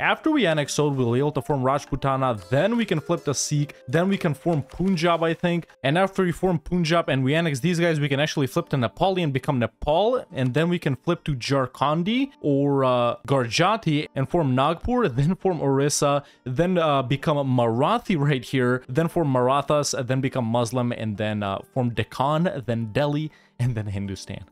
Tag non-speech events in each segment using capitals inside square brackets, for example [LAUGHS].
After we annex Oudh, we'll be able to form Rajputana, then we can flip to Sikh, then we can form Punjab, I think. And after we form Punjab and we annex these guys, we can actually flip to Nepal and become Nepal, and then we can flip to Jharkhandi or uh, Garjati and form Nagpur, [LAUGHS] then form Orissa, then uh, become Marathi right here, then form Marathas, then become Muslim, and then uh, form Deccan, then Delhi, and then Hindustan.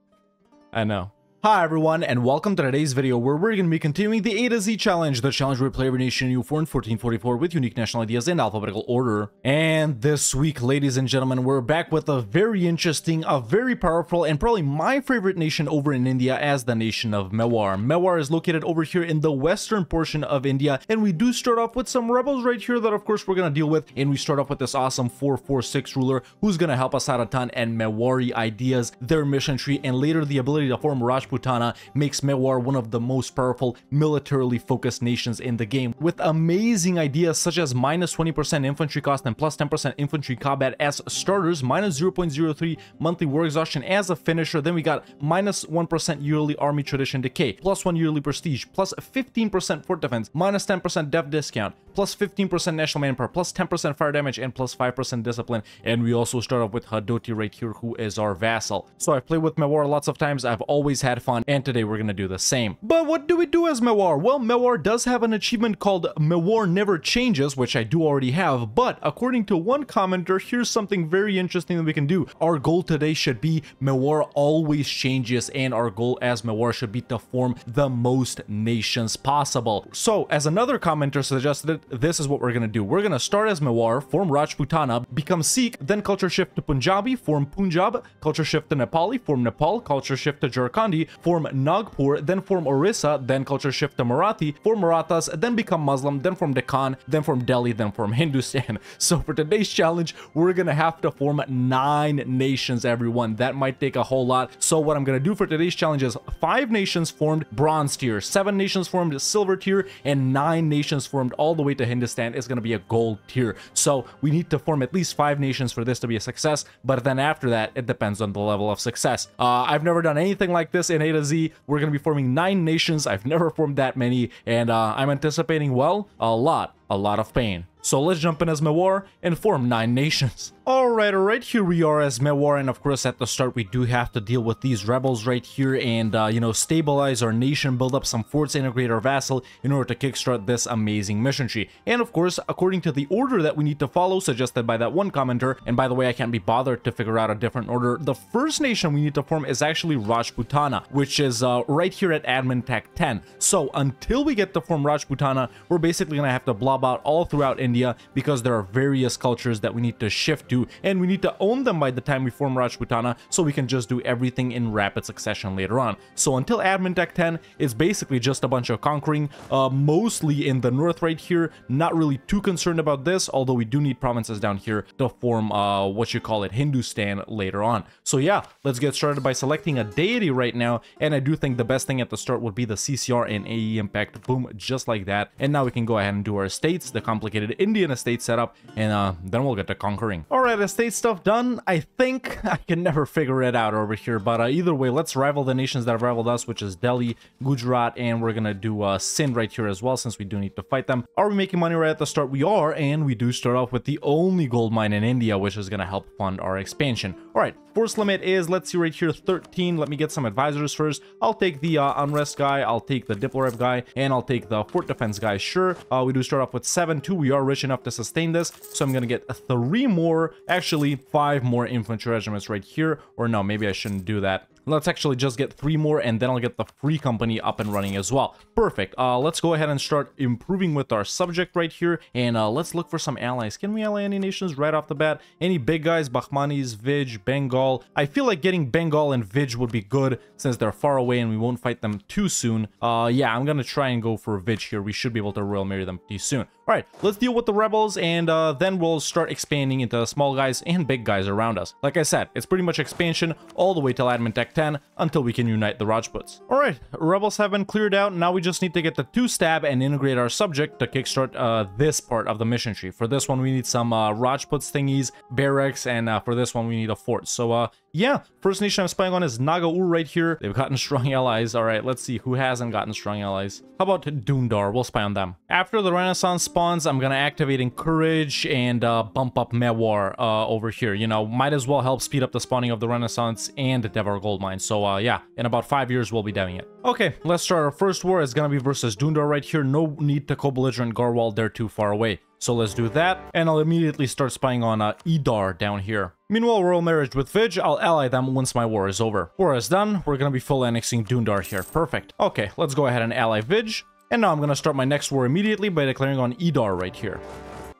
[LAUGHS] I know. Hi everyone, and welcome to today's video where we're going to be continuing the A to Z challenge, the challenge where we play every nation you form 1444 with unique national ideas in alphabetical order. And this week, ladies and gentlemen, we're back with a very interesting, a very powerful, and probably my favorite nation over in India as the nation of Mewar. Mewar is located over here in the western portion of India, and we do start off with some rebels right here that of course we're going to deal with, and we start off with this awesome 446 ruler who's going to help us out a ton, and Mewari ideas, their mission tree, and later the ability to form Rajput Rajputana makes Mewar one of the most powerful militarily focused nations in the game, with amazing ideas such as minus 20% infantry cost and plus 10% infantry combat as starters, minus 0.03 monthly war exhaustion as a finisher, then we got minus 1 yearly army tradition decay, plus 1 yearly prestige, plus 15% fort defense, minus 10% dev discount, plus 15% national manpower, plus 10% fire damage, and plus 5% discipline. And we also start off with Hadoti right here, who is our vassal. So I've played with Mewar lots of times, I've always had fun, and today we're gonna do the same. But what do we do as Mewar? Well, Mewar does have an achievement called Mewar Never Changes, which I do already have, but according to one commenter, here's something very interesting that we can do. Our goal today should be Mewar always changes, and our goal as Mewar should be to form the most nations possible. So, as another commenter suggested, this is what we're gonna do. We're gonna start as Mewar, form Rajputana, become Sikh, then culture shift to Punjabi, form Punjab, culture shift to Nepali, form Nepal, culture shift to Jharkhandi, form Nagpur, then form Orissa, then culture shift to Marathi, form Marathas, then become Muslim, then form Deccan, then form Delhi, then form [LAUGHS] Hindustan. So for today's challenge, we're gonna have to form nine nations, everyone. That might take a whole lot. So what I'm gonna do for today's challenge is five nations formed bronze tier, seven nations formed silver tier, and nine nations formed all the way to Hindustan is going to be a gold tier. So we need to form at least five nations for this to be a success. But then after that, it depends on the level of success. Uh, I've never done anything like this in A to Z. We're going to be forming nine nations. I've [LAUGHS] never formed that many. And uh, I'm anticipating, well, a lot, a lot of pain. So let's jump in as Mewar and form nine nations. [LAUGHS] Alright, alright, here we are as Mewar, and of course at the start we do have to deal with these rebels right here and, uh, you know, stabilize our nation, build up some forts, integrate our vassal in order to kickstart this amazing mission tree. And of course, according to the order that we need to follow, suggested by that one commenter, and by the way, I can't be bothered to figure out a different order, the first nation we need to form is actually Rajputana, which is uh, right here at Admin Tech 10. So until we get to form Rajputana, we're basically to have to blob out all throughout India because there are various cultures that we need to shift to and we need to own them by the time we form Rajputana, so we can just do everything in rapid succession later on. So until Admin Tech 10, it's basically just a bunch of conquering, uh, mostly in the north right here, not really too concerned about this, although we do need provinces down here to form, uh, what you call it, Hindustan later on. So yeah, let's get started by selecting a deity right now, and I do think the best thing at the start would be the CCR and AE impact, boom, just like that. And now we can go ahead and do our estates, the complicated Indian estate setup, and uh, then we'll get to conquering. Alright, Alright, estate stuff done. I think [LAUGHS] I can never figure it out over here, but uh, either way, let's rival the nations that have rivaled us, which is Delhi, Gujarat, and we're gonna do uh, Sindh right here as well, since we do need to fight them. Are we making money right at the start? We are, and we do start off with the only gold mine in India, which is gonna help fund our expansion. Alright, force limit is, let's see right here, 13. Let me get some advisors first. I'll take the uh, unrest guy, I'll take the Diplorev guy, and I'll take the fort defense guy, sure. Uh, we do start off with 7, 2. We are rich enough to sustain this, so I'm gonna get three more actually five more infantry regiments right here. Or no, maybe I shouldn't do that. Let's actually just get three more and then I'll get the free company up and running as well. Perfect. Uh, let's go ahead and start improving with our subject right here. And uh, let's look for some allies. Can we ally any nations right off the bat? Any big guys? Bahmanis, Vij, Bengal. I feel like getting Bengal and Vij would be good since they're far away and we won't fight them too soon. Uh, yeah, I'm going to try and go for Vij here. We should be able to royal marry them pretty soon. All right, let's deal with the rebels and uh, then we'll start expanding into small guys and big guys around us. Like I said, it's pretty much expansion all the way till Admin Tech 10 until we can unite the Rajputs. Alright, rebels have been cleared out. Now we just need to get the two-stab and integrate our subject to kickstart uh, this part of the mission tree. For this one, we need some uh, Rajputs thingies, barracks, and uh, for this one, we need a fort. So uh, yeah, first nation I'm spying on is Nagaur right here. They've gotten [LAUGHS] strong allies. All right, let's see who hasn't gotten strong allies. How about Dhundhar? We'll spy on them. After the Renaissance spawns, I'm gonna activate Encourage and uh, bump up Mewar uh, over here. You know, might as well help speed up the spawning of the Renaissance and Devar Gold Mine. So uh, yeah, in about five years, we'll be doing it. Okay, let's start our first war. It's gonna be versus Dhundhar right here. No need to co-belligerent Garhwal. They're too far away. So let's do that, and I'll immediately start spying on uh, Idar down here. Meanwhile, royal marriage with Vij, I'll ally them once my war is over. War is done, we're gonna be full annexing Dhundhar here. Perfect. Okay, let's go ahead and ally Vij. And now I'm gonna start my next war immediately by declaring on Idar right here.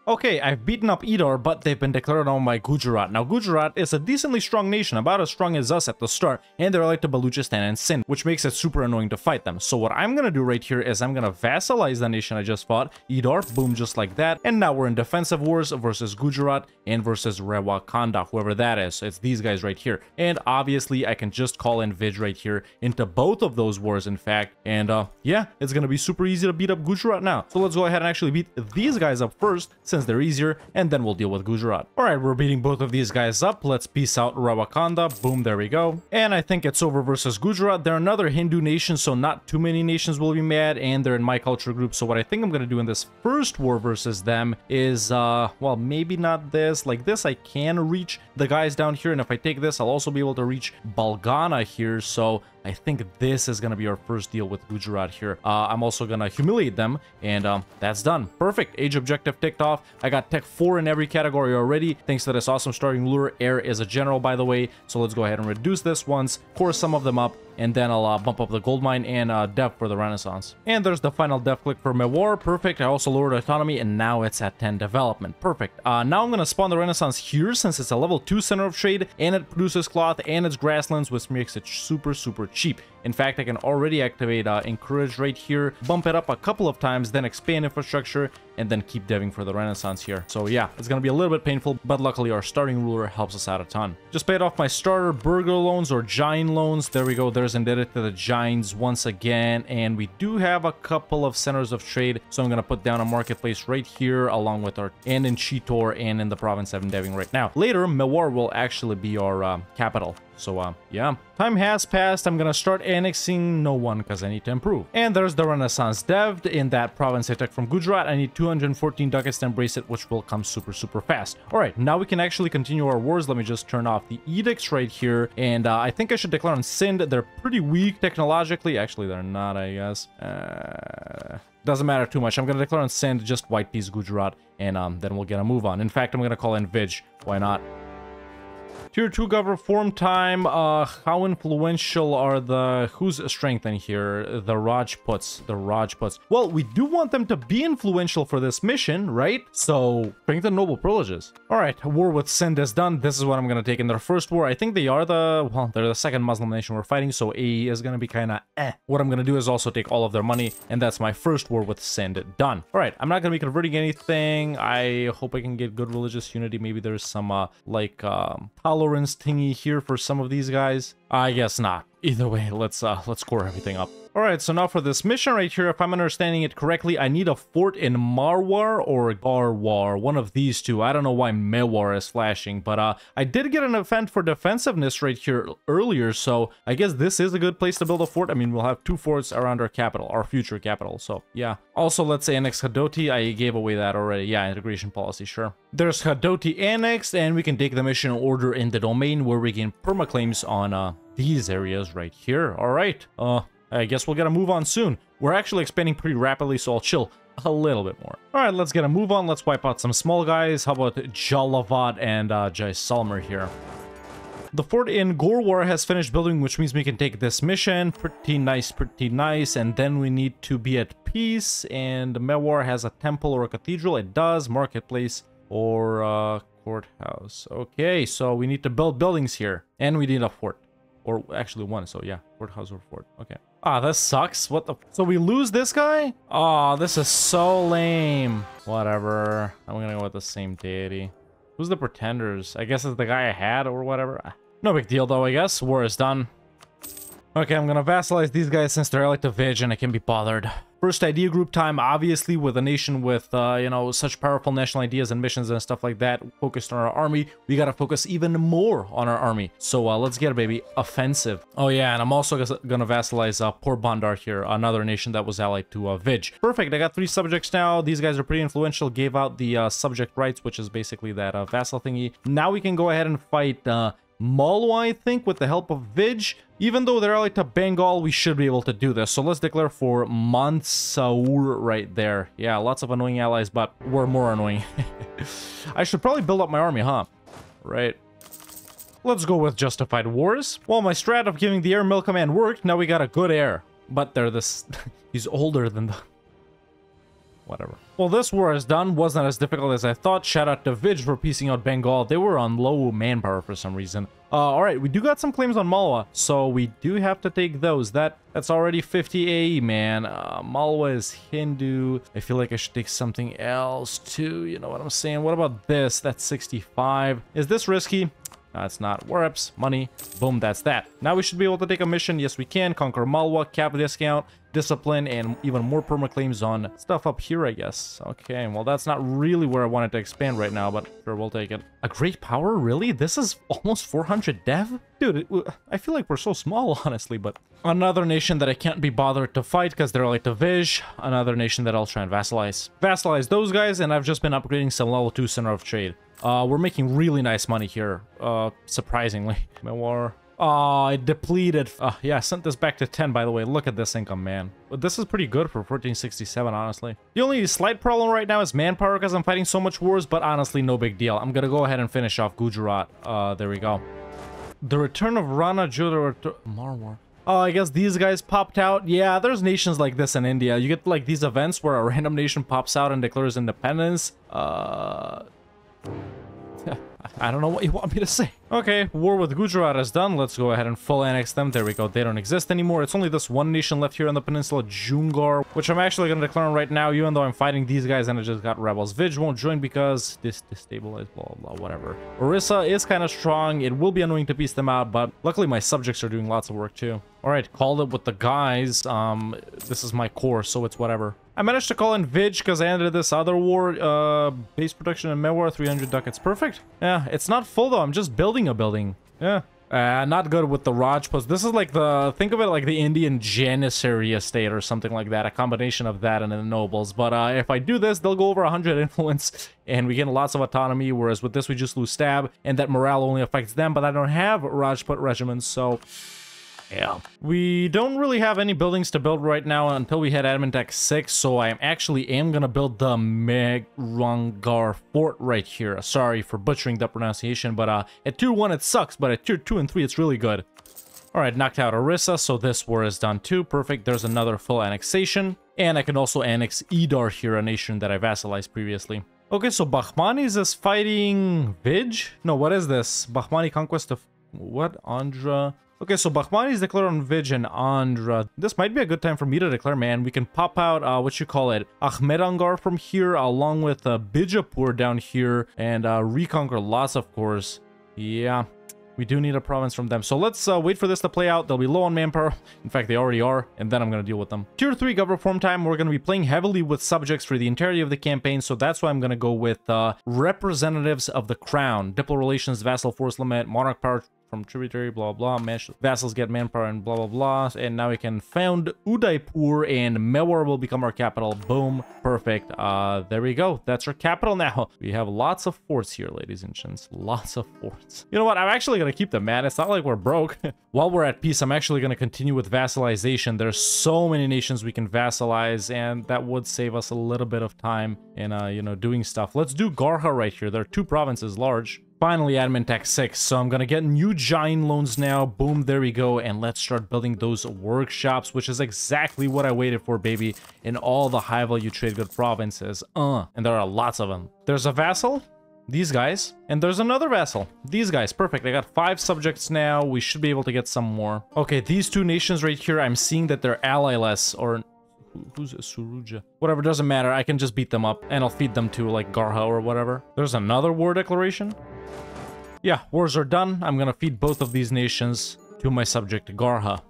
Okay, I've beaten up Idar, but they've been declared on by Gujarat. Now, Gujarat is a decently strong nation, about as strong as us at the start, and they're allied to Baluchistan and Sindh, which makes it super annoying to fight them. So what I'm gonna do right here is I'm gonna vassalize the nation I just fought, Idar, boom, just like that, and now we're in defensive wars versus Gujarat and versus Rewakanda, whoever that is. It's these guys right here. And obviously, I can just call in Vij right here into both of those wars, in fact, and uh, yeah, it's gonna be super easy to beat up Gujarat now. So let's go ahead and actually beat these guys up first, since they're easier, and then we'll deal with Gujarat. Alright, we're beating both of these guys up. Let's peace out Rawakanda. Boom, there we go. And I think it's over versus Gujarat. They're another Hindu nation, so not too many nations will be mad, and they're in my culture group. So what I think I'm to do in this first war versus them is, uh, well, maybe not this. Like this, I can reach the guys down here, and if I take this, I'll also be able to reach Baglana here. So I think this is going to be our first deal with Gujarat here. Uh, I'm also going to humiliate them, and um, that's done. Perfect. Age objective ticked off. I got tech 4 in every category already, thanks to this awesome starting lure. Heir is a general, by the way, so let's go ahead and reduce this once, core some of them up, and then I'll uh, bump up the gold mine and uh, dev for the renaissance. And there's the final dev click for Mewar, perfect. I also lowered autonomy and now it's at 10 development, perfect. Uh, now I'm gonna spawn the renaissance here since it's a level 2 center of trade and it produces cloth and it's grasslands which makes it super super cheap. In fact, I can already activate uh, Encourage right here, bump it up a couple of times, then expand infrastructure, and then keep deving for the Renaissance here. So yeah, it's gonna be a little bit painful, but luckily our starting ruler helps us out a ton. Just paid off my starter burgher loans or giant loans. There we go, there's indebted to the giants once again, and we do have a couple of centers of trade, so I'm gonna put down a marketplace right here, along with our, and in Chitor and in the province I'm right now. Later, Mewar will actually be our uh, capital. So, uh, yeah. Time has passed. I'm gonna start annexing no one because I need to improve. And there's the Renaissance devd in that province I took from Gujarat. I need 214 ducats to embrace it, which will come super, super fast. All right, now we can actually continue our wars. Let me just turn off the edicts right here. And uh, I think I should declare on Sindh. They're pretty weak technologically. Actually, they're not, I guess. Uh... Doesn't matter too much. I'm going to declare on Sindh, just white piece Gujarat, and um, then we'll get a move on. In fact, I'm going to call in Vij. Why not? Tier 2 governor form time. Uh, how influential are the... Who's strength in here? The Rajputs. The Rajputs. Well, we do want them to be influential for this mission, right? So, strength and noble privileges. Alright, war with Sindh is done. This is what I'm gonna take in their first war. I think they are the... Well, they're the second Muslim nation we're fighting, so A is gonna be kinda eh. What I'm gonna do is also take all of their money, and that's my first war with Sindh done. Alright, I'm not gonna be converting anything. I hope I can get good religious unity. Maybe there's some, uh, like, um, tolerance thingy here for some of these guys? I guess not. Either way, let's uh let's score everything up. Alright, so now for this mission right here, if I'm understanding it correctly, I need a fort in Marwar or Garwar, one of these two. I don't know why Mewar is flashing, but uh, I did get an event for defensiveness right here earlier, so I guess this is a good place to build a fort. I mean, we'll have two forts around our capital, our future capital, so yeah. Also, let's annex Hadoti. I gave away that already. Yeah, integration policy, sure. There's Hadoti annexed, and we can take the mission order in the domain where we gain permaclaims on uh, these areas right here. All right. Uh, I guess we'll get a move on soon. We're actually expanding pretty rapidly, so I'll chill a little bit more. All right, let's get a move on. Let's wipe out some small guys. How about Jalavad and uh, Jaisalmer here? The fort in Gorwar has finished building, which means we can take this mission. Pretty nice, pretty nice. And then we need to be at peace. And Mewar has a temple or a cathedral. It does. Marketplace or uh, courthouse. Okay, so we need to build buildings here. And we need a fort. Or actually one, so yeah. Courthouse or fort. Okay. Ah, this sucks. What the... So we lose this guy? Oh, this is so lame. Whatever. I'm gonna go with the same deity. Who's the pretenders? I guess it's the guy I had or whatever. No big deal though, I guess. War is done. Okay, I'm gonna vassalize these guys since they're to Vij and I can't be bothered. First idea group time, obviously, with a nation with, uh, you know, such powerful national ideas and missions and stuff like that focused on our army, we gotta focus even more on our army. So uh, let's get it, baby. Offensive. Oh, yeah, and I'm also gonna vassalize uh, Porbandar here, another nation that was allied to uh, Vij. Perfect, I got three subjects now. These guys are pretty influential, gave out the uh, subject rights, which is basically that uh, vassal thingy. Now we can go ahead and fight uh, Malwa, I think, with the help of Vij. Even though they're allied to Bengal, we should be able to do this. So let's declare for Mansaur right there. Yeah, lots of annoying allies, but we're more annoying. [LAUGHS] I should probably build up my army, huh? Right. Let's go with Justified Wars. Well, my strat of giving the heir mill command worked. Now we got a good heir. But they're this... [LAUGHS] He's older than the whatever. Well, this war is done. Wasn't as difficult as I thought. Shout out to Vij for piecing out Bengal. They were on low manpower for some reason. Uh, all right, we do got some claims on Malwa, so we do have to take those. That That's already 50 AE, man. Uh, Malwa is Hindu. I feel like I should take something else, too. You know what I'm saying? What about this? That's 65. Is this risky? It's not. War reps, money, boom, that's that. Now we should be able to take a mission. Yes, we can. Conquer Malwa, cap discount, discipline, and even more perma claims on stuff up here, I guess. Okay, well, that's not really where I wanted to expand right now, but sure, we'll take it. A great power? Really? This is almost 400 dev? Dude, it, uh, I feel like we're so small, [LAUGHS] honestly, but... Another nation that I can't be bothered to fight because they're like to Vij. Another nation that I'll try and vassalize. Vassalize those guys, and I've just been upgrading some level 2 Center of Trade. Uh, we're making really nice money here, uh, surprisingly. Memoir. Oh, it depleted. Uh, yeah, I sent this back to 10, by the way. Look at this income, man. But this is pretty good for 1467, honestly. The only slight problem right now is manpower because I'm fighting so much wars, but honestly, no big deal. I'm gonna go ahead and finish off Gujarat. Uh, there we go. The return of Rana Jodha... Marwar. Oh, I guess these guys popped out. Yeah, there's nations like this in India. You get like these events where a random nation pops out and declares independence. Uh, I don't know what you want me to say. Okay, war with Gujarat is done. Let's go ahead and full annex them. There we go. They don't exist anymore. It's only this one nation left here on the peninsula, Jungar, which I'm actually going to declare right now, even though I'm fighting these guys and I just got rebels. Vij won't join because this destabilized, blah, blah, blah, whatever. Orissa is kind of strong. It will be annoying to piece them out, but luckily my subjects are doing lots of work too. All right, called it with the guys. Um, this is my core, so it's whatever. I managed to call in Vij because I ended this other war, uh, base production in Mewar, 300 ducats. Perfect. Yeah, it's not full though. I'm just building a building. Yeah. Uh, not good with the Rajputs. This is like the, think of it like the Indian Janissary estate or something like that. A combination of that and the nobles. But uh, if I do this, they'll go over 100 [LAUGHS] influence and we get lots of autonomy. Whereas with this, we just lose stab and that morale only affects them. But I don't have Rajput regiments, so yeah. We don't really have any buildings to build right now until we hit admin tech 6, so I actually am gonna build the Megrangar fort right here. Sorry for butchering the pronunciation, but uh, at tier 1 it sucks, but at tier 2 and 3 it's really good. Alright, knocked out Orissa, so this war is done too. Perfect, there's another full annexation. And I can also annex Idar here, a nation that I vassalized previously. Okay, so Bahmanis is fighting Vij? No, what is this? Bahmani conquest of... What? Andhra... Okay, so Bahmani is declared on Vij and Andhra. This might be a good time for me to declare, man. We can pop out, uh, what you call it, Ahmedangar from here, along with uh, Bijapur down here, and uh, reconquer lots, of course. Yeah, we do need a province from them. So let's uh, wait for this to play out. They'll be low on manpower. In fact, they already are. And then I'm going to deal with them. Tier 3 government form time. We're going to be playing heavily with subjects for the entirety of the campaign. So that's why I'm going to go with uh, representatives of the crown. Diplo relations, vassal force limit, monarch power, from tributary, blah, blah, mesh. Vassals get manpower and blah, blah, blah. And now we can found Udaipur and Mewar will become our capital. Boom. Perfect. Uh, there we go. That's our capital now. [LAUGHS] We have lots of forts here, ladies and gents. Lots of forts. You know what? I'm actually going to keep them, man. It's not like we're broke. [LAUGHS] While we're at peace, I'm actually going to continue with vassalization. There's so many nations we can vassalize, and that would save us a little bit of time in, uh, you know, doing stuff. Let's do Garha right here. There are two provinces large. Finally, admin tech 6, so I'm gonna get new giant loans now. Boom, there we go. And let's start building those workshops, which is exactly what I waited for, baby, in all the high-value trade good provinces. Uh, and there are lots of them. There's a vassal, these guys, and there's another vassal. These guys, perfect. I got five subjects now. We should be able to get some more. Okay, these two nations right here, I'm seeing that they're ally-less, or Who's a Suruja? Whatever, doesn't matter. I can just beat them up, and I'll feed them to, like, Garha or whatever. There's another war declaration. Yeah, wars are done. I'm gonna feed both of these nations to my subject, Garha.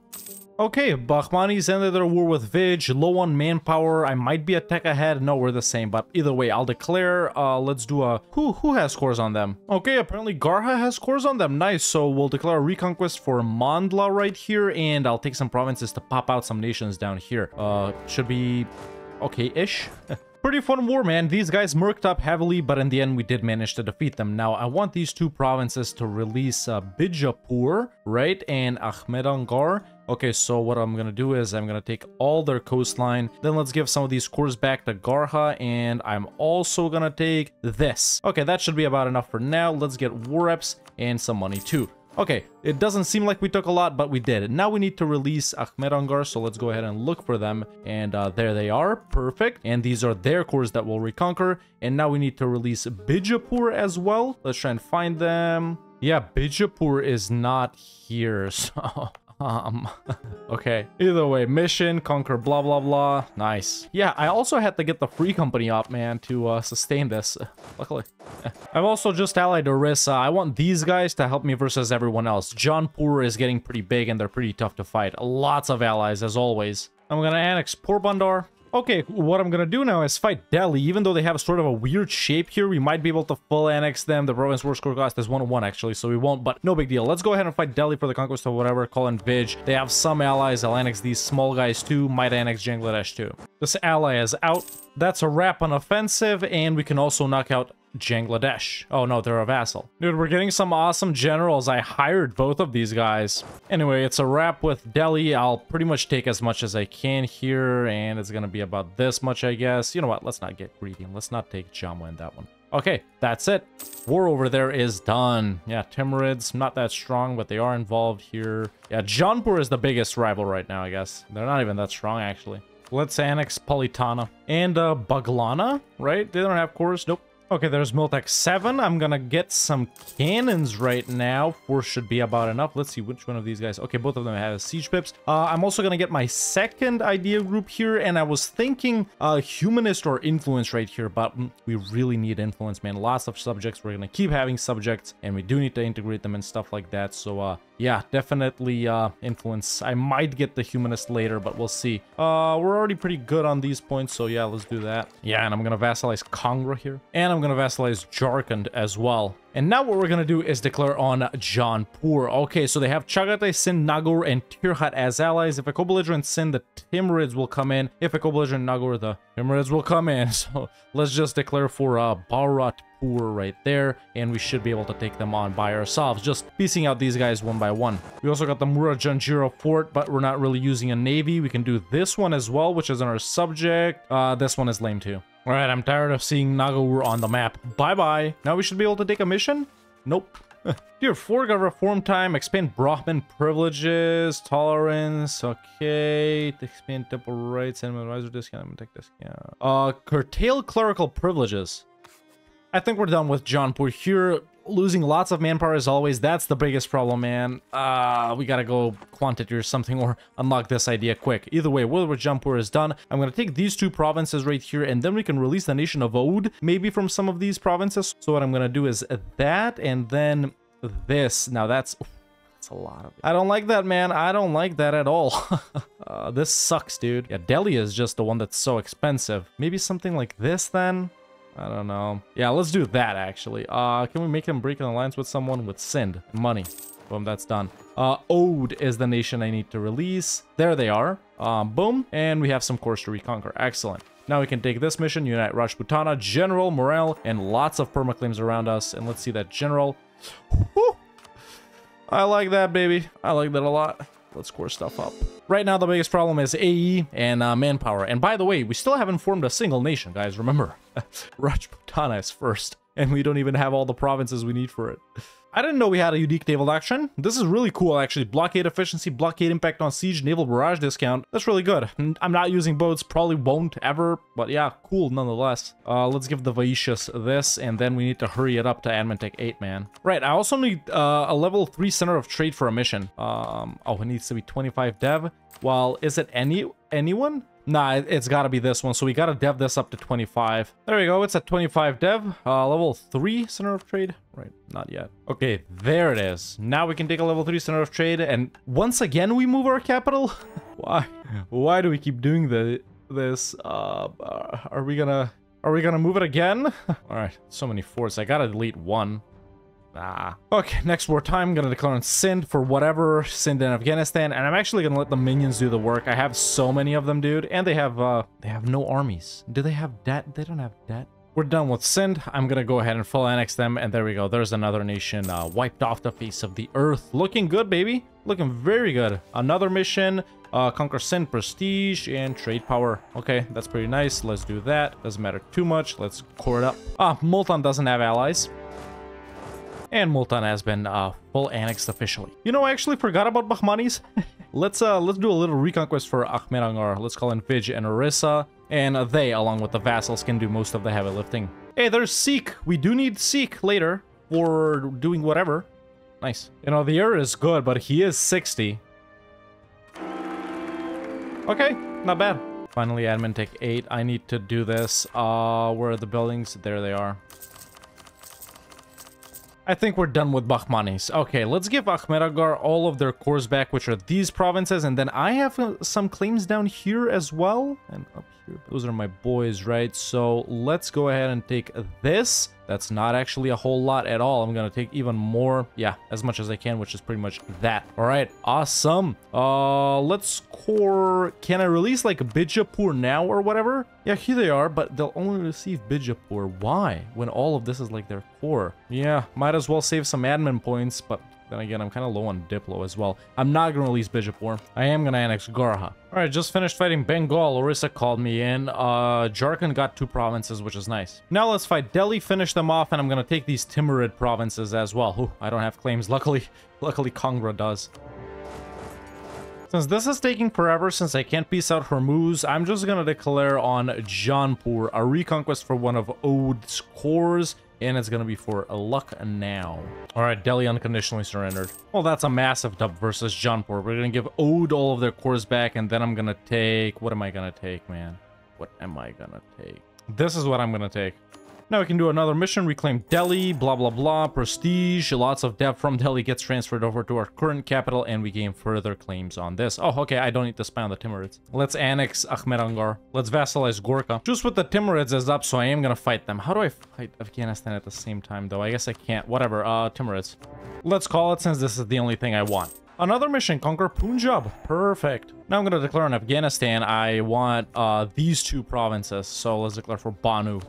Okay, Bahmanis ended their war with Vij, low on manpower. I might be a tech ahead. No, we're the same, but either way, I'll declare. Uh, let's do a... Who who has scores on them? Okay, apparently Garha has scores on them. Nice, so we'll declare a reconquest for Mandla right here, and I'll take some provinces to pop out some nations down here. Uh, should be okay-ish. [LAUGHS] Pretty fun war, man. These guys murked up heavily, but in the end, we did manage to defeat them. Now, I want these two provinces to release uh, Bijapur, right, and Ahmedangar. Okay, so what I'm gonna do is I'm gonna take all their coastline. Then let's give some of these cores back to Garha, and I'm also gonna take this. Okay, that should be about enough for now. Let's get war reps and some money too. Okay, it doesn't seem like we took a lot, but we did. Now we need to release Ahmedangar, so let's go ahead and look for them. And uh, there they are, perfect. And these are their cores that we'll reconquer. And now we need to release Bijapur as well. Let's try and find them. Yeah, Bijapur is not here, [LAUGHS] so... Um, [LAUGHS] okay. Either way, mission, conquer, blah, blah, blah. Nice. Yeah, I also had to get the free company up, man, to uh, sustain this. [LAUGHS] Luckily. [LAUGHS] I've also just allied Orissa. I want these guys to help me versus everyone else. Jaunpur is getting pretty big and they're pretty tough to fight. Lots of allies, as always. I'm gonna annex Poor Porbandar. Okay, what I'm gonna do now is fight Delhi. Even though they have sort of a weird shape here, we might be able to full annex them. The province war score cost is 1-1 actually, so we won't, but no big deal. Let's go ahead and fight Delhi for the conquest of whatever, call in Vij. They have some allies. I'll annex these small guys too. Might annex Jangladesh too. This ally is out. That's a wrap on offensive, and we can also knock out Jangladesh. Oh no, they're a vassal. Dude, we're getting some awesome generals. I hired both of these guys. Anyway, it's a wrap with Delhi. I'll pretty much take as much as I can here, and it's gonna be about this much, I guess. You know what? Let's not get greedy. Let's not take Jammu in that one. Okay, that's it. War over there is done. Yeah, Timurids, not that strong, but they are involved here. Yeah, Jaunpur is the biggest rival right now, I guess. They're not even that strong, actually. Let's annex Palitana. And uh, Baglana, right? They don't have cores. Nope. Okay, there's Miltech 7. I'm gonna get some cannons right now. Four should be about enough. Let's see which one of these guys. Okay, both of them have siege pips. Uh, I'm also gonna get my second idea group here, and I was thinking uh, humanist or influence right here, but mm, we really need influence, man. Lots of subjects. We're gonna keep having subjects, and we do need to integrate them and stuff like that. So, uh, yeah, definitely uh, influence. I might get the humanist later, but we'll see. Uh, we're already pretty good on these points, so yeah, let's do that. Yeah, and I'm gonna vassalize Kangra here. And I'm gonna vassalize Jharkhand as well. And now what we're gonna do is declare on Jaunpur. Okay, so they have Chagatai, Sindh, Nagaur, and Tirhat as allies. If a co-belligerent Sindh, the Timurids will come in. If a co-belligerent Nagaur, the Timurids will come in. [LAUGHS] So let's just declare for uh, Bharatpur right there, and we should be able to take them on by ourselves, just piecing out these guys one by one. We also got the Mura fort, but we're not really using a navy. We can do this one as well, which is on our subject. Uh, this one is lame too. All right, I'm tired of seeing Nagaur on the map. Bye-bye. Now we should be able to take a mission? Nope. [LAUGHS] Dear Forga reform time, expand Brahmin privileges, tolerance, okay, expand temple rights, and advisor discount, I'm gonna take discount. Uh, curtail clerical privileges. I think we're done with Jaunpur here. Losing lots of manpower as always, that's the biggest problem, man. Uh, we gotta go quantity or something or unlock this idea quick. Either way, whether Jaunpur is done, I'm gonna take these two provinces right here and then we can release the nation of Oudh, maybe from some of these provinces. So what I'm gonna do is that and then this. Now that's... That's a lot of it. I don't like that, man. I don't like that at all. [LAUGHS] uh, this sucks, dude. Yeah, Delhi is just the one that's so expensive. Maybe something like this, then? I don't know. Yeah, let's do that, actually. Uh, can we make him break an alliance with someone with Sindh? Money. Boom, that's done. Uh, Oudh is the nation I need to release. There they are. Um, boom. And we have some cores to reconquer. Excellent. Now we can take this mission, unite Rajputana, General, Morale, and lots of permaclaims around us. And let's see that General. Whew. I like that, baby. I like that a lot. Let's score stuff up. Right now, the biggest problem is AE and uh, manpower. And by the way, we still haven't formed a single nation, guys. Remember, [LAUGHS] Rajputana is first, and we don't even have all the provinces we need for it. I didn't know we had a unique naval action. This is really cool, actually. Blockade efficiency, blockade impact on siege, naval barrage discount. That's really good. I'm not using boats, probably won't ever, but yeah, cool nonetheless. Uh, let's give the Vaishyas this, and then we need to hurry it up to Admin Tech 8, man. Right, I also need uh, a level 3 center of trade for a mission. Um, oh, it needs to be 25 dev. Well, is it any anyone? Nah, it, has got to be this one. So we got to dev this up to 25. There we go. It's at 25 dev. Uh, level 3 center of trade. Right, not yet. Okay, there it is. Now we can take a level 3 center of trade. And once again, we move our capital. [LAUGHS] Why? Why do we keep doing the, this? Uh, are we gonna... Are we gonna move it again? [LAUGHS] All right, so many forts. I gotta delete one. Ah. Okay, next war time, I'm gonna declare on Sindh for whatever, Sindh in Afghanistan, and I'm actually gonna let the minions do the work. I have so many of them, dude, and they have, uh, they have no armies. Do they have debt? They don't have debt. We're done with Sindh. I'm gonna go ahead and full annex them, and there we go. There's another nation uh, wiped off the face of the earth. Looking good, baby. Looking very good. Another mission, uh, conquer Sindh, prestige, and trade power. Okay, that's pretty nice. Let's do that. Doesn't matter too much. Let's core it up. Ah, Multan doesn't have allies. And Multan has been uh, full annexed officially. You know, I actually forgot about Bahmanis. [LAUGHS] let's uh, let's do a little reconquest for Ahmed Let's call in Vij and Orissa. And they, along with the vassals, can do most of the heavy lifting. Hey, there's Sikh. We do need Sikh later for doing whatever. Nice. You know, the heir is good, but he is 60. Okay, not bad. Finally, admin tech 8. I need to do this. Uh, where are the buildings? There they are. I think we're done with Bahmanis. Okay, let's give Ahmednagar all of their cores back, which are these provinces, and then I have uh, some claims down here as well, and up. Those are my boys, right? So let's go ahead and take this. That's not actually a whole lot at all. I'm gonna take even more, yeah, as much as I can, which is pretty much that. All right, awesome. Uh, let's core, can I release like Bijapur now or whatever? Yeah, here they are, but they'll only receive Bijapur. Why? When all of this is like their core. Yeah, might as well save some admin points, but then again, I'm kind of low on Diplo as well. I'm not going to release Bijapur. I am going to annex Garha. Alright, just finished fighting Bengal. Orissa called me in. Uh, Jharkhand got two provinces, which is nice. Now let's fight Delhi, finish them off, and I'm going to take these Timurid provinces as well. Ooh, I don't have claims. [LAUGHS] Luckily, luckily Kangra does. Since this is taking forever, since I can't piece out Hormuz, I'm just gonna declare on Jaunpur a reconquest for one of Oudh's cores and it's going to be for luck now. All right, Delhi unconditionally surrendered. Well, that's a massive dub versus Jaunpur. We're going to give Oudh all of their cores back, and then I'm going to take... What am I going to take, man? What am I going to take? This is what I'm going to take. Now we can do another mission, reclaim Delhi, blah, blah, blah, prestige. Lots of debt from Delhi gets transferred over to our current capital, and we gain further claims on this. Oh, okay, I don't need to spy on the Timurids. Let's annex Ahmednagar. Let's vassalize Gorkha. Just with the Timurids is up, so I am gonna fight them. How do I fight Afghanistan at the same time, though? I guess I can't. Whatever, uh, Timurids. Let's call it since this is the only thing I want. Another mission, conquer Punjab. Perfect. Now I'm going to declare on Afghanistan. I want uh, these two provinces. So let's declare for Bannu.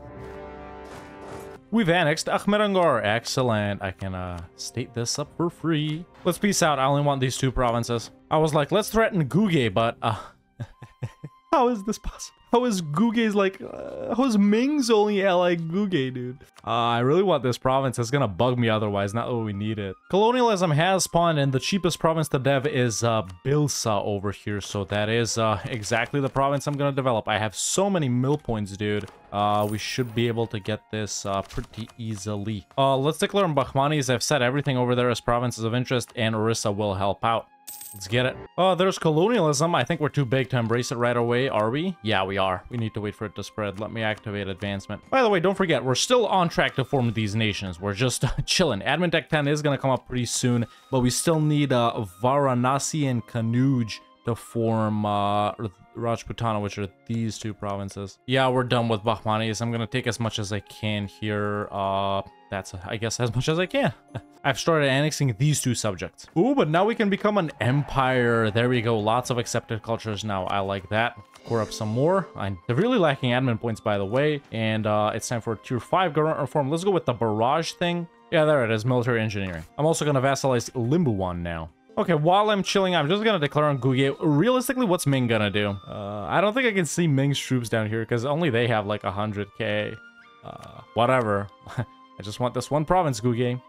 We've annexed Ahmednagar. Excellent. I can uh, state this up for free. Let's peace out. I only want these two provinces. I was like, let's threaten Guge, but uh, [LAUGHS] how is this possible? How is Guge's like, uh, how is Ming's only ally Guge, dude? Uh, I really want this province. It's gonna bug me otherwise, not that we need it. Colonialism has spawned and the cheapest province to dev is uh, Bilsa over here. So that is uh, exactly the province I'm gonna develop. I have so many mill points, dude. Uh, we should be able to get this uh, pretty easily. Uh, let's declare Bahmanis. I've set everything over there as provinces of interest and Orissa will help out. Let's get it. Oh, there's colonialism. I think we're too big to embrace it right away, are we? Yeah, we are. We need to wait for it to spread. Let me activate advancement. By the way, don't forget, we're still on track to form these nations. We're just [LAUGHS] chilling. Admin Tech 10 is going to come up pretty soon, but we still need uh, Varanasi and Kannauj to form uh, Rajputana, which are these two provinces. Yeah, we're done with Bahmanis. I'm going to take as much as I can here. Uh, that's, I guess, as much as I can. [LAUGHS] I've started annexing these two subjects. Ooh, but now we can become an empire. There we go. Lots of accepted cultures now. I like that. Core up some more. I'm really lacking admin points, by the way. And uh, it's time for tier 5 government reform. Let's go with the barrage thing. Yeah, there it is. Military engineering. I'm also going to vassalize Limbuwan now. Okay, while I'm chilling, I'm just gonna declare on Guge. Realistically, what's Ming gonna do? Uh, I don't think I can see Ming's troops down here because only they have like 100k. Uh, whatever. [LAUGHS] I just want this one province, Guge.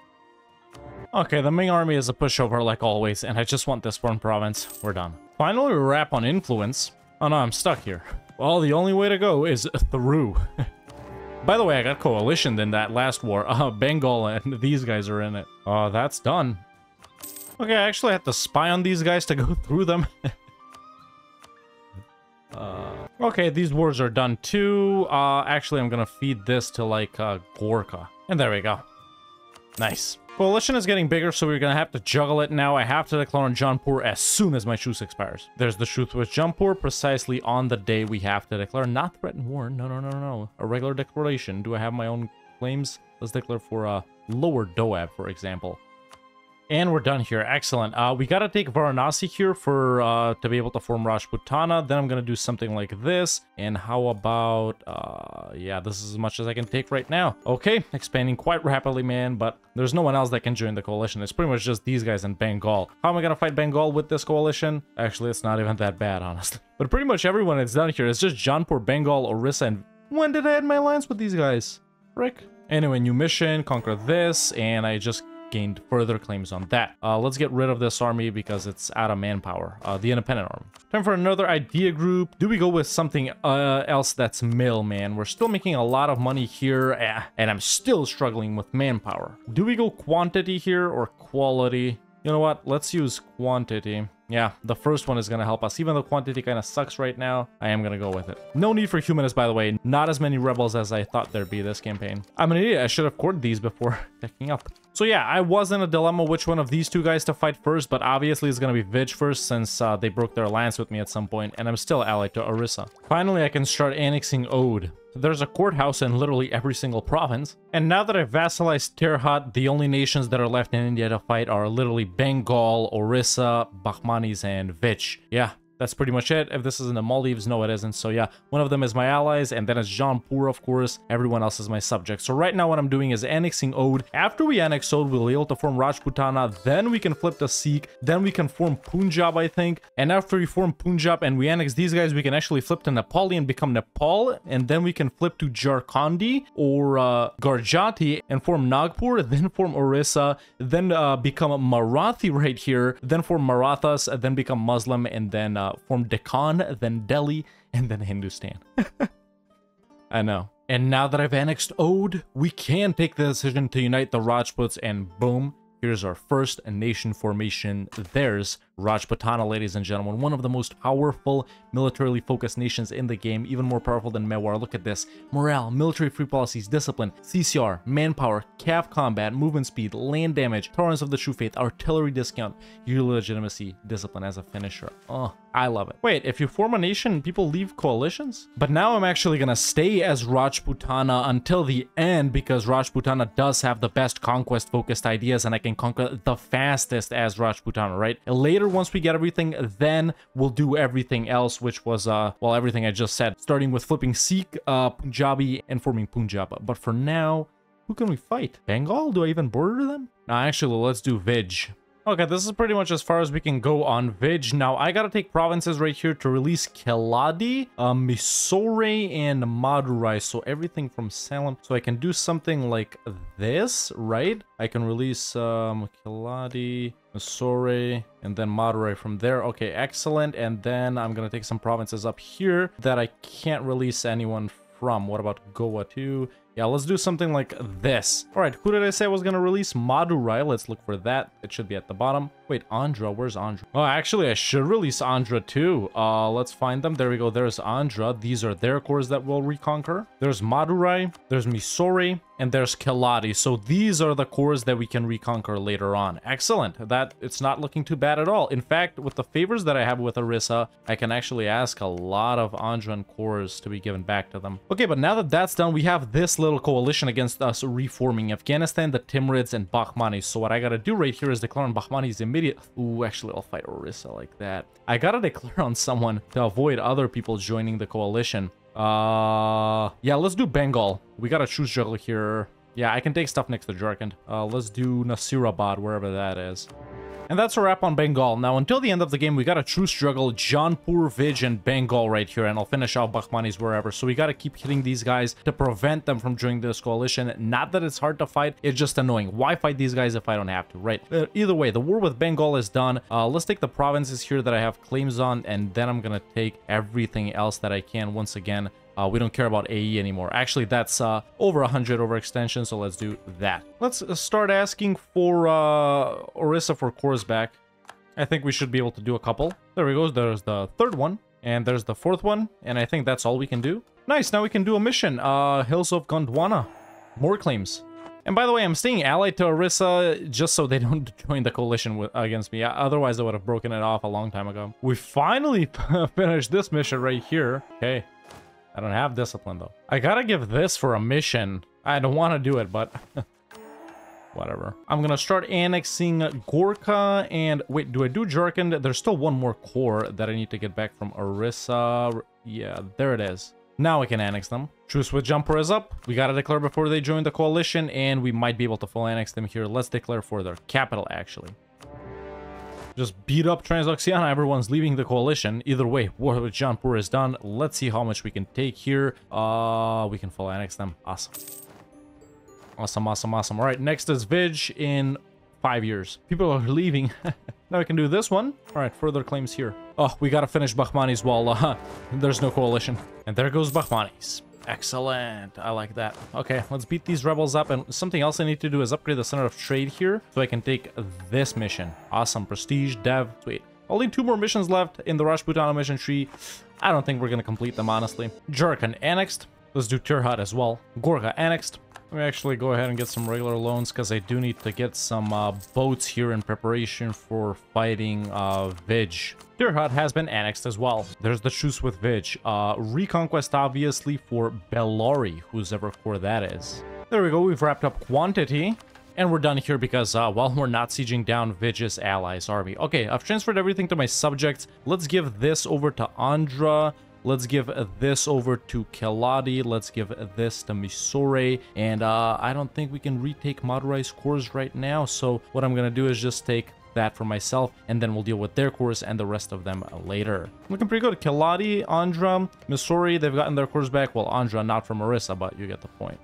Okay, the Ming army is a pushover like always, and I just want this one province. We're done. Finally, we wrap on influence. Oh no, I'm stuck here. Well, the only way to go is through. [LAUGHS] By the way, I got coalition in that last war. Uh, Bengal and [LAUGHS] these guys are in it. Oh, that's done. Okay, I actually had to spy on these guys to go [LAUGHS] through them. uh, Okay, these wars are done too. Uh, actually, I'm gonna feed this to, like, uh, Gorkha. And there we go. Nice. Coalition is getting bigger, so we're gonna have to juggle it now. I have to declare on Jaunpur as soon as my truce expires. There's the truce with Jaunpur precisely on the day we have to declare. Not threaten war. No, no, no, no, no. A regular declaration. Do I have my own claims? Let's declare for a uh, lower Doab, for example. And we're done here. Excellent. Uh, we gotta take Varanasi here for uh, to be able to form Rajputana. Then I'm gonna do something like this. And how about... Uh, yeah, this is as much as I can take right now. Okay, expanding quite rapidly, man. But there's no one else that can join the coalition. It's pretty much just these guys in Bengal. How am I gonna fight Bengal with this coalition? Actually, it's not even that bad, [LAUGHS] honestly. But pretty much everyone that's done here is just Jaunpur, Bengal, Orissa, and... When did I add my alliance with these guys? Frick. Anyway, new mission, conquer this, and I just gained further claims on that. Uh, let's get rid of this army because it's out of manpower. Uh, the independent army. Time for another idea group. Do we go with something uh, else that's mill, man? We're still making a lot of money here, eh, and I'm still struggling with manpower. Do we go quantity here or quality? You know what? Let's use quantity. Yeah, the first one is going to help us. Even though quantity kind of sucks right now, I am going to go with it. No need for humanists, by the way. Not as many rebels as I thought there'd be this campaign. I'm an idiot. I should have courted these before [LAUGHS] picking up. So yeah, I was in a dilemma which one of these two guys to fight first, but obviously it's to be Vij first since uh, they broke their alliance with me at some point, and I'm still allied to Orissa. Finally, I can start annexing Oudh. There's a courthouse in literally every single province. And now that I've vassalized Tirhat, the only nations that are left in India to fight are literally Bengal, Orissa, Bahmanis, and Vich. Yeah, that's pretty much it. If this isn't the Maldives, no, it isn't. So yeah, one of them is my allies, and then it's Jaunpur, of course. Everyone else is my subject. So right now what I'm doing is annexing Oudh. After we annex Oudh, we'll be able to form Rajputana. Then we can flip the Sikh. Then we can form Punjab, I think. And after we form Punjab and we annex these guys, we can actually flip to Nepali and become Nepal. And then we can flip to Jharkhandi or uh, Garjati and form Nagpur. [LAUGHS] Then form Orissa. Then uh, become Marathi right here. Then form Marathas. Then become Muslim. And then... Uh, Uh, from Deccan, then Delhi, and then Hindustan. [LAUGHS] I know. And now that I've annexed Oudh, we can take the decision to unite the Rajputs and boom, here's our first nation formation. There's Rajputana, ladies and gentlemen, one of the most powerful, militarily focused nations in the game, even more powerful than Mewar. Look at this. Morale, military free policies, discipline, CCR, manpower, CAF combat, movement speed, land damage, tolerance of the true faith, artillery discount, yearly legitimacy, discipline as a finisher. Oh, I love it. Wait, if you form a nation, people leave coalitions? But now I'm actually gonna stay as Rajputana until the end because Rajputana does have the best conquest-focused ideas and I can conquer the fastest as Rajputana, right? Later once we get everything, then we'll do everything else, which was, uh, well, everything I just said, starting with flipping Sikh, uh, Punjabi, and forming Punjab. But for now, who can we fight? Bengal? Do I even border them? No, actually, let's do Vij. Okay, this is pretty much as far as we can go on Vij. Now, I gotta take provinces right here to release Keladi, uh, Mysore, and Madurai. So everything from Salem. So I can do something like this, right? I can release um, Keladi, Mysore, and then Madurai from there. Okay, excellent. And then I'm gonna take some provinces up here that I can't release anyone from. What about Goa too? Yeah, let's do something like this. All right, who did I say I was going to release? Madurai. Let's look for that. It should be at the bottom. Wait, Andhra, Where's Andhra? Oh, actually, I should release Andhra too. Uh, let's find them. There we go. There's Andhra. These are their cores that we'll reconquer. There's Madurai. There's Misori, and there's Keladi. So these are the cores that we can reconquer later on. Excellent. That it's not looking too bad at all. In fact, with the favors that I have with Orissa, I can actually ask a lot of Andhran cores to be given back to them. Okay, but now that that's done, we have this little coalition against us reforming Afghanistan, the Timurids, and Bahmanis. So what I gotta do right here is declare on Bahmanis immediate... Ooh, actually, I'll fight Orissa like that. I gotta [LAUGHS] declare on someone to avoid other people joining the coalition. Uh, yeah, let's do Bengal. We gotta choose juggle here. Yeah, I can take stuff next to Jharkhand. Uh, let's do Nasirabad, wherever that is. And that's a wrap on Bengal. Now, until the end of the game, we got a true struggle, Jaunpur, Vij, and Bengal right here, and I'll finish off Bahmanis wherever. So we got to keep hitting these guys to prevent them from joining this coalition. Not that it's hard to fight, it's just annoying. Why fight these guys if I don't have to, right? Uh, either way, the war with Bengal is done. Uh, let's take the provinces here that I have claims on, and then I'm going to take everything else that I can once again. Uh, we don't care about AE anymore. Actually, that's uh, over 100 overextension, so let's do that. Let's uh, start asking for uh, Orissa for cores back. I think we should be able to do a couple. There we go. There's the third one. And there's the fourth one, and I think that's all we can do. Nice, now we can do a mission. Uh, Hills of Gondwana. More claims. And by the way, I'm staying allied to Orissa just so they [LAUGHS] don't join the coalition with, against me. Otherwise, I would have broken it off a long time ago. We finally [LAUGHS] finished this mission right here. Okay. I don't have discipline, though. I gotta give this for a mission. I don't want to do it, but... [LAUGHS] whatever. I'm gonna start annexing Gorkha and... Wait, do I do Jharkhand? There's still one more core that I need to get back from Orissa. Yeah, there it is. Now we can annex them. Truce with Jaunpur is up. We gotta declare before they join the coalition, and we might be able to full annex them here. Let's declare for their capital, actually. Just beat up Transoxiana. Everyone's leaving the coalition. Either way, war with Jaunpur is done. Let's see how much we can take here. Uh, we can full annex them. Awesome. Awesome, awesome, awesome. All right, next is Vij in five years. People are [LAUGHS] leaving. [LAUGHS] now we can do this one. All right, further claims here. Oh, we gotta finish Bahmanis while [LAUGHS] uh, there's no coalition. And there goes Bahmanis. Excellent. I like that. Okay, let's beat these rebels up. And something else I need to do is upgrade the center of trade here so I can take this mission. Awesome. Prestige, dev. Sweet. Only two more missions left in the Rajputana mission tree. I don't think we're going to complete them, honestly. Jharkhand annexed. Let's do Tirhat as well. Gorkha annexed. Let me actually go ahead and get some regular loans because I do need to get some uh, boats here in preparation for fighting uh, Vij. Tirhat has been annexed as well. There's the truce with Vij. Uh, Reconquest, obviously, for Bellari, whose ever core that is. There we go. We've wrapped up quantity. And we're done here because, uh, well, we're not sieging down Vij's allies army. Okay, I've transferred everything to my subjects. Let's give this over to Andhra. Let's give this over to Keladi. Let's give this to Mysore. And uh, I don't think we can retake Madurai's cores right now. So what I'm going to do is just take that for myself, and then we'll deal with their cores and the rest of them later. Looking pretty good. Keladi, Andhra Mysore, they've gotten their cores back. Well, Andhra not from Orissa, but you get the point.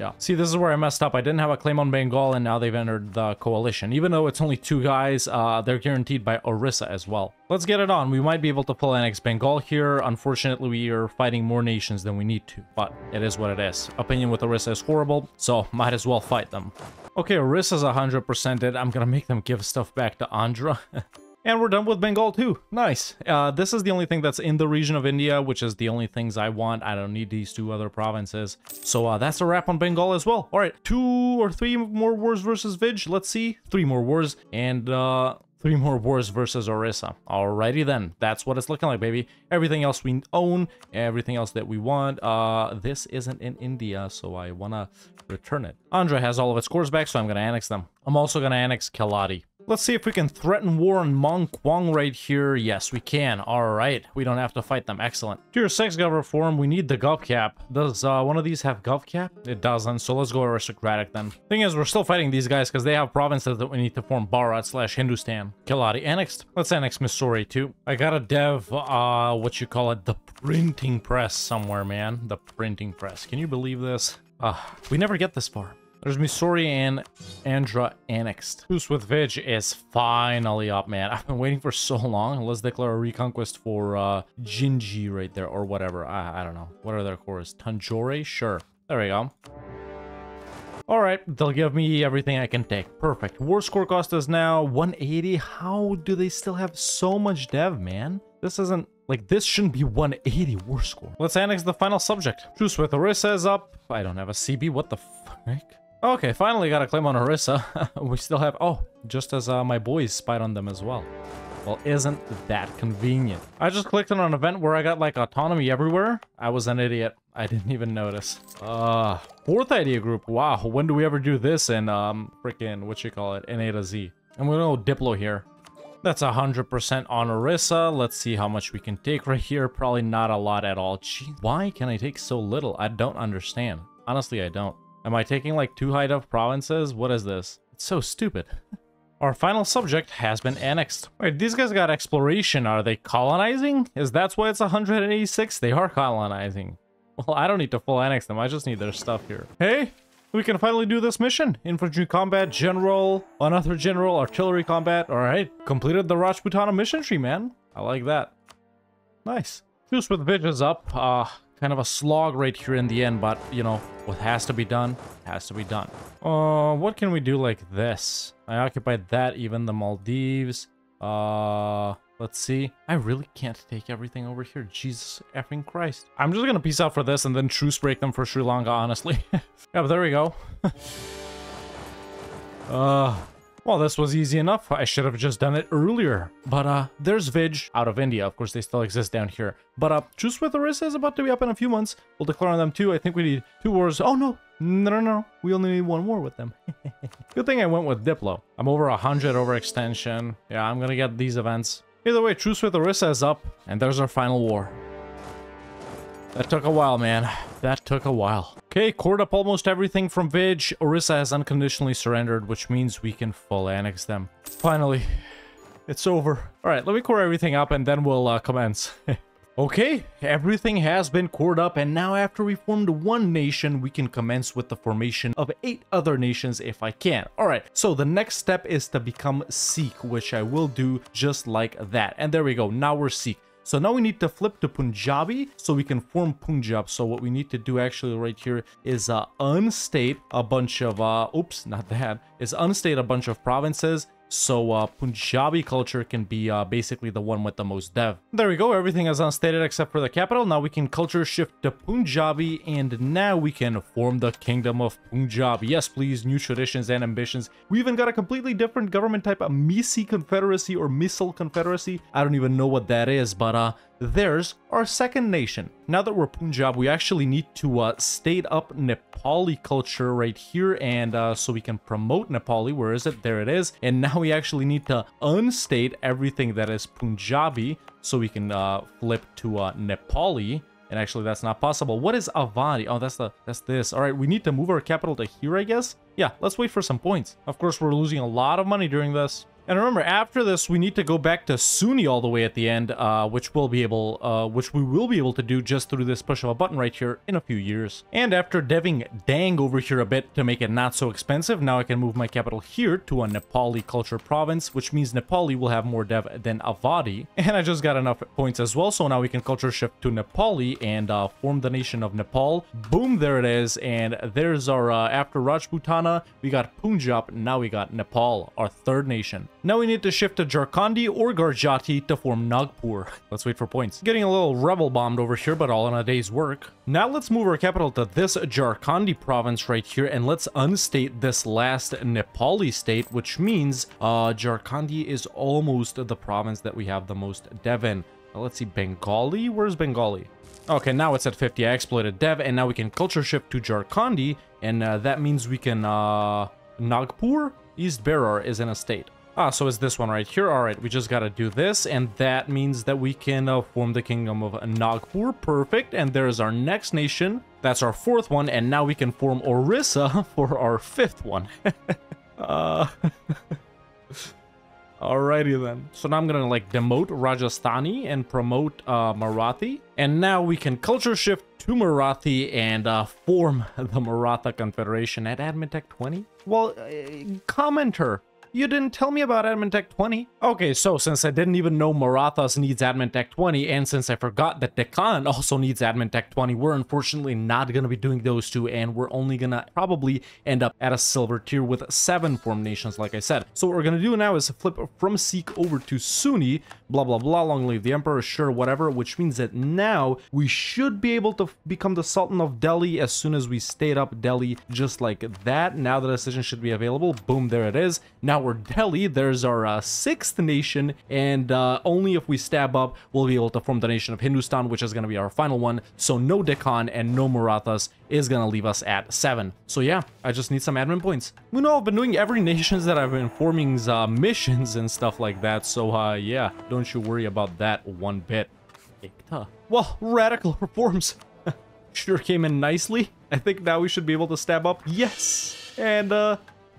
Yeah. See, this is where I messed up. I didn't have a claim on Bengal, and now they've entered the coalition. Even though it's only two guys, uh, they're guaranteed by Orissa as well. Let's get it on. We might be able to pull annex Bengal here. Unfortunately, we are fighting more nations than we need to, but it is what it is. Opinion with Orissa is horrible, so might as well fight them. Okay, Orissa's 100% dead. I'm gonna make them give stuff back to Andhra. [LAUGHS] And we're done with Bengal too. Nice. Uh, this is the only thing that's in the region of India, which is the only things I want. I don't need these two other provinces. So uh, that's a wrap on Bengal as well. All right, two or three more wars versus Vij. Let's see. Three more wars. And uh, three more wars versus Orissa. Alrighty then, that's what it's looking like, baby. Everything else we own, everything else that we want. Uh, this isn't in India, so I wanna return it. Andhra has all of its cores back, so I'm gonna annex them. I'm also gonna annex Keladi. Let's see if we can threaten war on Mong Kawng right here. Yes, we can. All right. We don't have to fight them. Excellent. Tier 6 gov reform. We need the gov cap. Does uh, one of these have gov cap? It doesn't. So let's go aristocratic then. Thing is, we're still fighting these guys because they have provinces that we need to form Bharat slash Hindustan. Keladi annexed. Let's annex Mysore too. I got a dev, uh, what you call it, the printing press somewhere, man. The printing press. Can you believe this? Uh, we never get this far. There's Mysore and Andhra annexed. Truce with Vij is finally up, man. I've been waiting for so long. Let's declare a reconquest for uh, Jinji right there, or whatever. I, I don't know. What are their cores? Tanjore? Sure. There we go. Alright, they'll give me everything I can take. Perfect. War score cost is now 180. How do they still have so much dev, man? This isn't... Like, this shouldn't be 180 war score. Let's annex the final subject. Truce with Orissa is up. I don't have a CB. What the frick? Okay, finally got a claim on Orissa. [LAUGHS] we still have... Oh, just as uh, my boys spied on them as well. Well, isn't that convenient? I just clicked on an event where I got, like, autonomy everywhere. I was an idiot. I didn't [LAUGHS] even notice. Uh, fourth idea group. Wow, when do we ever do this in, um, freaking, what you call it, in A to Z? I'm gonna go Diplo here. That's 100% on Orissa. Let's see how much we can take right here. Probably not a lot at all. Gee, why can I take so little? I don't understand. Honestly, I don't. Am I taking like two high-def provinces? What is this? It's so stupid. [LAUGHS] Our final subject has been annexed. Wait, these guys got exploration. Are they colonizing? Is that why it's 186? They are colonizing. [LAUGHS] Well, I don't need to full annex them. I just need their stuff here. Hey, we can finally do this mission. Infantry combat, general, another general, artillery combat. All right, completed the Rajputana mission tree, man. I like that. Nice. Truce with bitches up. Uh, kind of a slog right here in the end, but, you know, what has to be done, has to be done. Uh, what can we do like this? I occupied that, even the Maldives. Uh, Let's see. I really can't take everything over here. Jesus effing Christ. I'm just gonna peace out for this and then truce break them for Sri Lanka, honestly. [LAUGHS] yeah, but there we go. [LAUGHS] uh, well, this was easy enough. I should have just done it earlier. But uh, there's Vij out of India. Of course, they still exist down here. But uh, Truce with Orissa is about to be up in a few months. We'll declare on them too. I think we need two wars. Oh, no. No, no, no. We only need one war with them. [LAUGHS] Good thing I went with Diplo. I'm over 100 overextension. Yeah, I'm gonna get these events. Either way, Truce with Orissa is up. And there's our final war. That took a while, man. That took a while. Okay, court up almost everything from Vij. Orissa has unconditionally surrendered, which means we can full annex them. Finally, it's over. All right, let me core everything up and then we'll uh, commence. [LAUGHS] okay, everything has been cored up and now after we formed one nation, we can commence with the formation of eight other nations if I can. All right, so the next step is to become Sikh, which I will do just like that. And there we go, now we're Sikh. So now we need to flip to Punjabi so we can form Punjab. So what we need to do actually right here is uh, unstate a bunch of, uh, oops, not that, is unstate a bunch of provinces so uh, Punjabi culture can be uh, basically the one with the most dev. There we go, everything is unstated except for the capital. Now we can culture shift to Punjabi and now we can form the kingdom of Punjab. Yes, please, new traditions and ambitions. We even got a completely different government type, a Misl Confederacy or Missile Confederacy. I don't even know what that is, but uh, there's our second nation. Now that we're Punjab, we actually need to uh, state up Nepali culture right here, and uh, so we can promote Nepali. Where is it? There it is. And now we actually need to unstate everything that is Punjabi, so we can uh, flip to uh, Nepali. And actually, that's not possible. What is Avanti? Oh, that's the that's this. All right, we need to move our capital to here, I guess. Yeah, let's wait for some points. Of course, we're losing a lot of money during this. And remember, after this, we need to go back to Sunni all the way at the end, uh, which we'll be able, uh, which we will be able to do just through this push of a button right here in a few years. And after deving Dang over here a bit to make it not so expensive, now I can move my capital here to a Nepali culture province, which means Nepali will have more dev than Awadhi. [LAUGHS] And I just got enough points as well, so now we can culture shift to Nepali and uh, form the nation of Nepal. Boom, there it is. And there's our, uh, after Rajputana, we got Punjab, now we got Nepal, our third nation. Now we need to shift to Jharkhandi or Garjati to form Nagpur. [LAUGHS] Let's wait for points. Getting a little rebel bombed over here, but all in a day's work. Now let's move our capital to this Jharkhandi province right here, and let's unstate this last Nepali state, which means uh, Jharkhandi is almost the province that we have the most dev in. Now, let's see, Bengali? Where's Bengali? Okay, now it's at 50. I exploited dev, and now we can culture shift to Jharkhandi, and uh, that means we can, uh, Nagpur? East Berar is in a state. Ah, so it's this one right here. All right, we just got to do this, and that means that we can uh, form the kingdom of Nagpur. Perfect. And there's our next nation. That's our fourth one, and now we can form Orissa [LAUGHS] for our fifth one. [LAUGHS] uh... [LAUGHS] Alrighty then. So now I'm gonna like demote Rajasthani and promote uh, Marathi. And now we can culture shift to Marathi and uh, form the Maratha Confederation at Admin Tech 20. Well, uh, commenter, you didn't tell me about Admin Tech 20. Okay, so since I didn't even know Marathas needs Admin Tech 20, and since I forgot that Deccan also needs Admin Tech 20, we're unfortunately not going to be doing those two, and we're only going to probably end up at a silver tier with seven form nations, like I said. So what we're going to do now is flip from Sikh over to Sunni, blah, blah, blah, long live the Emperor, sure, whatever, which means that now we should be able to become the Sultan of Delhi as soon as we state up Delhi just like that. Now the decision should be available. Boom, there it is. Now we're Delhi. There's our uh, sixth nation, and uh, only if we stab up, we'll be able to form the nation of Hindustan, which is going to be our final one. So no Deccan and no Marathas is going to leave us at seven. So yeah, I just need some admin points. You know, I've been doing every [LAUGHS] nations that I've been forming uh, missions and stuff like that. So uh, yeah, don't you worry about that one bit. Well, radical [LAUGHS] reforms [LAUGHS] sure came in nicely. I think now we should be able to stab up. Yes! And uh,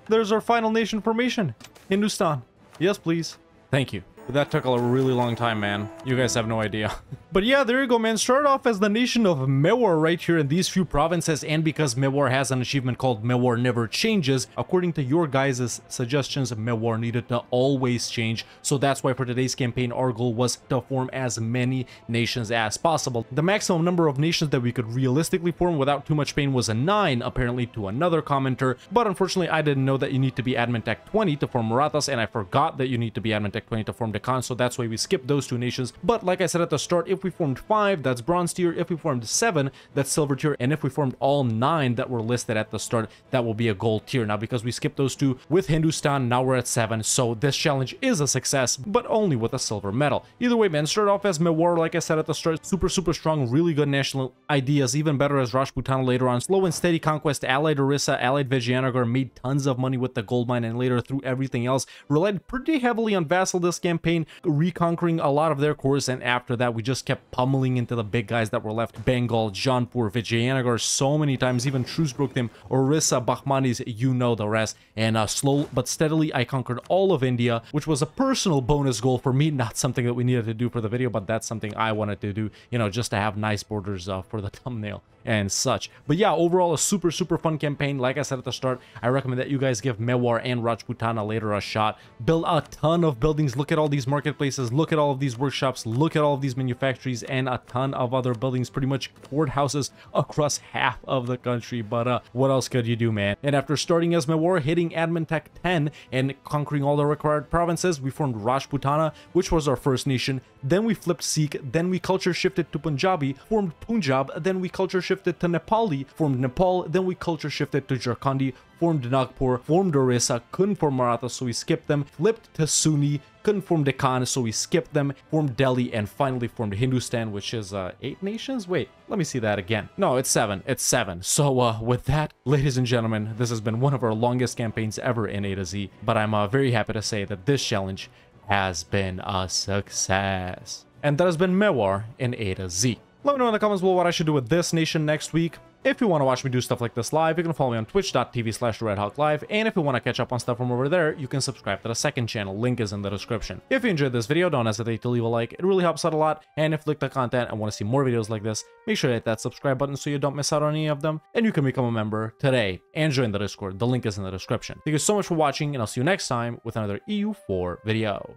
there's our final nation formation. Hindustan. Yes, please. Thank you. That took a really long time, man. You guys have no idea. [LAUGHS] but yeah, there you go, man. Start off as the nation of Mewar right here in these few provinces, and because Mewar has an achievement called Mewar Never Changes, according to your guys' suggestions, Mewar needed to always change. So that's why for today's campaign, our goal was to form as many nations as possible. The maximum number of nations that we could realistically form without too much pain was a 9, apparently to another commenter, but unfortunately I didn't know that you need to be Admin Tech 20 to form Marathas, and I forgot that you need to be Admin Tech 20 to form Deccan, so that's why we skipped those two nations. But like I said at the start, if we formed 5, that's bronze tier. If we formed 7, that's silver tier. And if we formed all 9 that were listed at the start, that will be a gold tier. Now, because we skipped those two with Hindustan, now we're at 7, so this challenge is a success, but only with a silver medal. Either way, man, start off as Mewar, like I said at the start, super, super strong, really good national ideas, even better as Rajputana later on. Slow and steady conquest, allied Orissa, allied Vijayanagar, made tons of money with the gold mine, and later through everything else, relied pretty heavily on Vassal this campaign, reconquering a lot of their cores, and after that, we just kept pummeling into the big guys that were left. Bengal, Jaunpur, Vijayanagar, so many times, even broke them, Orissa, Bahmanis, you know the rest. And uh, slow but steadily, I conquered all of India, which was a personal bonus goal for me, not something that we needed to do for the video, but that's something I wanted to do, you know, just to have nice borders uh, for the [LAUGHS] thumbnail and such. But yeah, overall, a super, super fun campaign. Like I said at the start, I recommend that you guys give Mewar and Rajputana later a shot. Build a ton of buildings. Look at all these marketplaces. Look at all of these workshops. Look at all of these manufactories and a ton of other buildings. Pretty much courthouses across half of the country. But uh, what else could you do, man? And after starting as Mewar, hitting Admin Tech 10 and conquering all the required provinces, we formed Rajputana, which was our first nation. Then we flipped Sikh. Then we culture shifted to Punjabi, formed Punjab. Then we culture shifted to Nepali, formed Nepal, then we culture shifted to Jharkhandi, formed Nagpur, formed Orissa, couldn't form Maratha, so we skipped them, flipped to Sunni, couldn't form Deccan, so we skipped them, formed Delhi, and finally formed Hindustan, which is uh, eight nations? Wait, let me see that again. No, it's seven. It's seven. So uh, with that, ladies and gentlemen, this has been one of our longest campaigns ever in A to Z, but I'm uh, very happy to say that this challenge has been a success. And that has been Mewar in A to Z. Let me know in the comments below what I should do with this nation next week. If you want to watch me do stuff like this live, you can follow me on twitch.tv slash live. And if you want to catch up on stuff from over there, you can subscribe to the second channel. Link is in the description. If you enjoyed this video, don't hesitate to leave a like. It really helps out a lot. And if you like the content and want to see more videos like this, make sure to hit that subscribe button so you don't miss out on any of them. And you can become a member today and join the Discord. The link is in the description. Thank you so much for watching, and I'll see you next time with another EU4 video.